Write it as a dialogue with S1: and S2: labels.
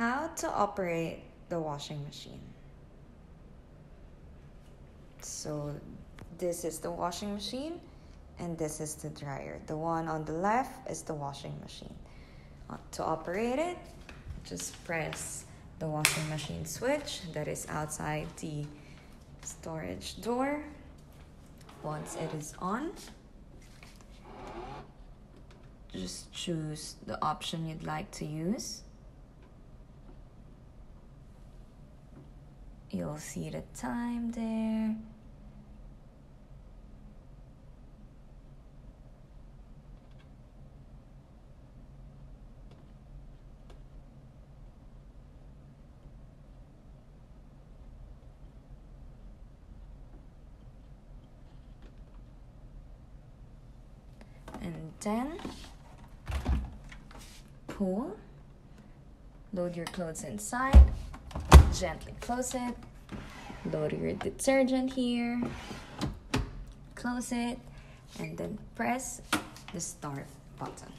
S1: How to operate the washing machine. So this is the washing machine and this is the dryer. The one on the left is the washing machine. Uh, to operate it, just press the washing machine switch that is outside the storage door. Once it is on, just choose the option you'd like to use. You'll see the time there. and then pull load your clothes inside gently close it. Load your detergent here. Close it. And then press the start button